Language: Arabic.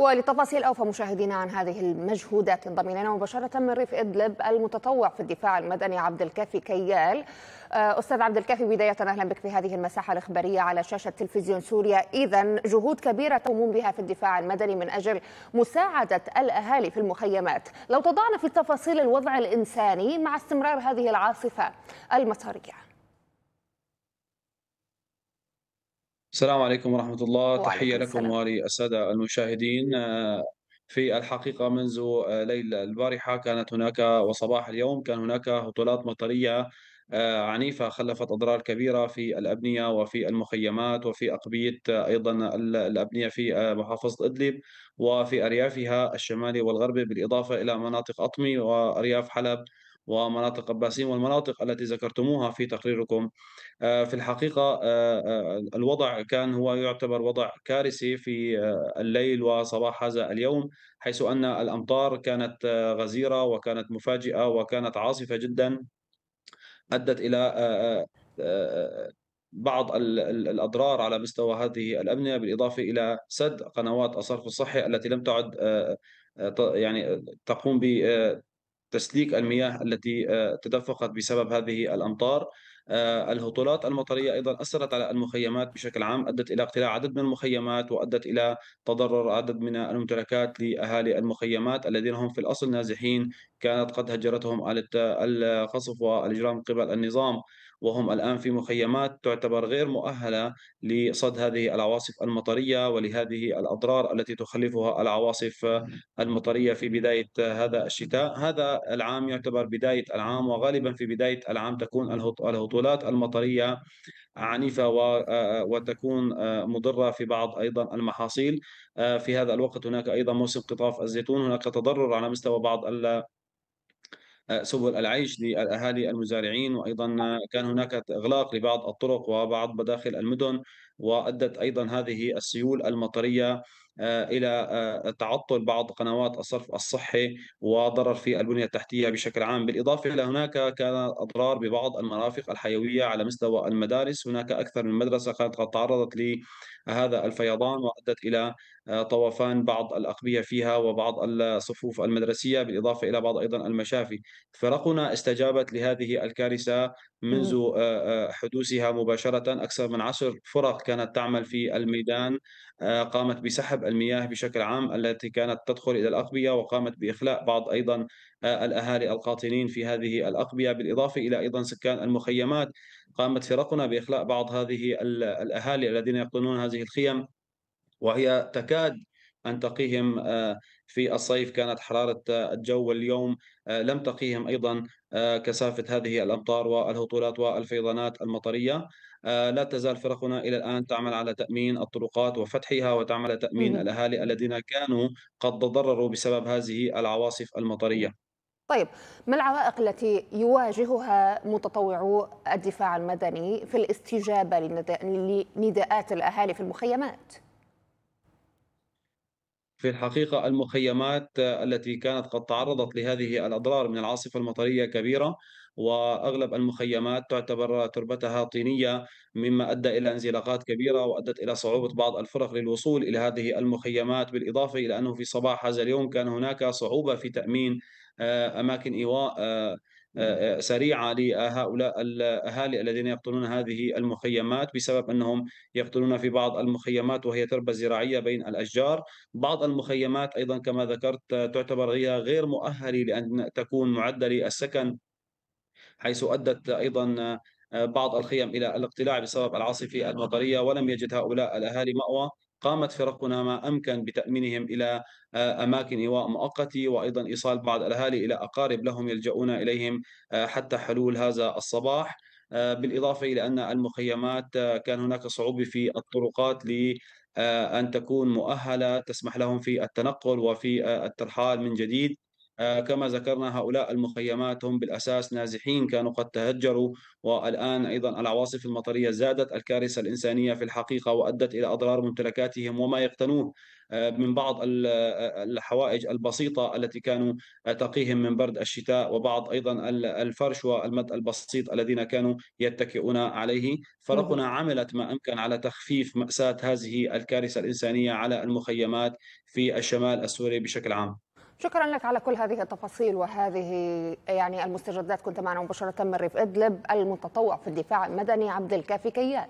ولتفاصيل أوفى مشاهدينا عن هذه المجهودات. انضم إلينا مباشرة من ريف إدلب المتطوع في الدفاع المدني عبد الكافي كيال. آه، أستاذ عبد الكافي بداية أهلا بك في هذه المساحة الإخبارية على شاشة تلفزيون سوريا. إذا جهود كبيرة تقومون بها في الدفاع المدني من أجل مساعدة الأهالي في المخيمات. لو تضعنا في تفاصيل الوضع الإنساني مع استمرار هذه العاصفة المطرية السلام عليكم ورحمة الله. تحية لكم وللسادة المشاهدين. آه، في الحقيقة منذ آه، ليل البارحة كانت هناك وصباح اليوم كان هناك هطولات مطرية آه، عنيفة خلفت أضرار كبيرة في الأبنية وفي المخيمات وفي أقبية أيضا الأبنية في محافظة إدلب وفي أريافها الشمالي والغربي بالإضافة إلى مناطق أطمي وأرياف حلب. ومناطق قباسين والمناطق التي ذكرتموها في تقريركم. آه، في الحقيقة آه، آه، الوضع كان هو يعتبر وضع كارثي في الليل وصباح هذا اليوم حيث أن الأمطار كانت غزيرة وكانت مفاجئة وكانت عاصفة جدا أدت إلى بعض الأضرار على مستوى هذه الأبنية بالإضافة إلى سد قنوات الصرف الصحي التي لم تعد يعني تقوم تسليك المياه التي آه، تدفقت بسبب هذه الأمطار. آه، الهطولات المطرية أيضا أثرت على المخيمات بشكل عام أدت إلى اقتلاع عدد من المخيمات وأدت إلى تضرر عدد من الممتلكات لأهالي المخيمات الذين هم في الأصل نازحين. كانت قد هجرتهم آلة القصف والإجرام قبل النظام. وهم الآن في مخيمات تعتبر غير مؤهلة لصد هذه العواصف المطرية ولهذه الأضرار التي تخلفها العواصف المطرية في بداية هذا الشتاء. هذا العام يعتبر بداية العام وغالبا في بداية العام تكون الهطولات المطرية عنيفة وتكون مضرة في بعض أيضا المحاصيل. في هذا الوقت هناك أيضا موسم قطاف الزيتون. هناك تضرر على مستوى بعض سبل العيش للأهالي المزارعين وأيضا كان هناك إغلاق لبعض الطرق وبعض مداخل المدن. وأدت أيضا هذه السيول المطرية آه، إلى آه، تعطل بعض قنوات الصرف الصحي وضرر في البنية التحتية بشكل عام. بالإضافة إلى هناك كان أضرار ببعض المرافق الحيوية على مستوى المدارس. هناك أكثر من مدرسة كانت قد تعرضت لهذا الفيضان وأدت إلى آه، طوفان بعض الأقبية فيها وبعض الصفوف المدرسية بالإضافة إلى بعض أيضا المشافي. فرقنا استجابت لهذه الكارثة منذ حدوثها مباشرة. أكثر من عشر فرق كانت تعمل في الميدان قامت بسحب المياه بشكل عام التي كانت تدخل إلى الأقبية وقامت بإخلاء بعض أيضا الأهالي القاطنين في هذه الأقبية بالإضافة إلى أيضا سكان المخيمات. قامت فرقنا بإخلاء بعض هذه الأهالي الذين يقطنون هذه الخيم وهي تكاد أن تقيهم آه، في الصيف كانت حرارة آه، الجو واليوم آه، لم تقيهم أيضا كثافة هذه الأمطار والهطولات والفيضانات المطرية. لا تزال فرقنا إلى الآن تعمل على تأمين الطرقات وفتحها وتعمل على تأمين الأهالي الذين كانوا قد تضرروا بسبب هذه العواصف المطرية. طيب ما العوائق التي يواجهها متطوعو الدفاع المدني في الاستجابة لنداءات الأهالي في المخيمات؟ في الحقيقة المخيمات التي كانت قد تعرضت لهذه الأضرار من العاصفة المطرية كبيرة وأغلب المخيمات تعتبر تربتها طينية مما أدى إلى انزلاقات كبيرة وأدت إلى صعوبة بعض الفرق للوصول إلى هذه المخيمات بالإضافة إلى أنه في صباح هذا اليوم كان هناك صعوبة في تأمين آه، أماكن آه، آه، آه، سريعة لهؤلاء الأهالي الذين يقطنون هذه المخيمات بسبب أنهم يقطنون في بعض المخيمات وهي تربة زراعية بين الأشجار. بعض المخيمات أيضا كما ذكرت تعتبر هي غير مؤهلة لأن تكون معدة للسكن حيث أدت أيضا آه، بعض الخيم إلى الاقتلاع بسبب العاصفة المطرية ولم يجد هؤلاء الأهالي مأوى. قامت فرقنا ما أمكن بتأمينهم إلى آه، أماكن إيواء مؤقتة وأيضا إيصال بعض الأهالي إلى أقارب لهم يلجؤون إليهم آه، حتى حلول هذا الصباح. آه، بالإضافة إلى أن المخيمات كان هناك صعوبة في الطرقات لأن تكون مؤهلة تسمح لهم في التنقل وفي الترحال من جديد. كما ذكرنا هؤلاء المخيمات هم بالأساس نازحين كانوا قد تهجروا والآن أيضا العواصف المطرية زادت الكارثة الإنسانية في الحقيقة وأدت إلى أضرار ممتلكاتهم وما يقتنوه من بعض الحوائج البسيطة التي كانوا تقيهم من برد الشتاء وبعض أيضا الفرش والمد البسيط الذين كانوا يتكئون عليه. فرقنا عملت ما أمكن على تخفيف مأساة هذه الكارثة الإنسانية على المخيمات في الشمال السوري بشكل عام. شكرا لك على كل هذه التفاصيل وهذه يعني المستجدات. كنت معنا مباشرة من ريف إدلب المتطوع في الدفاع المدني عبد الكافي كيال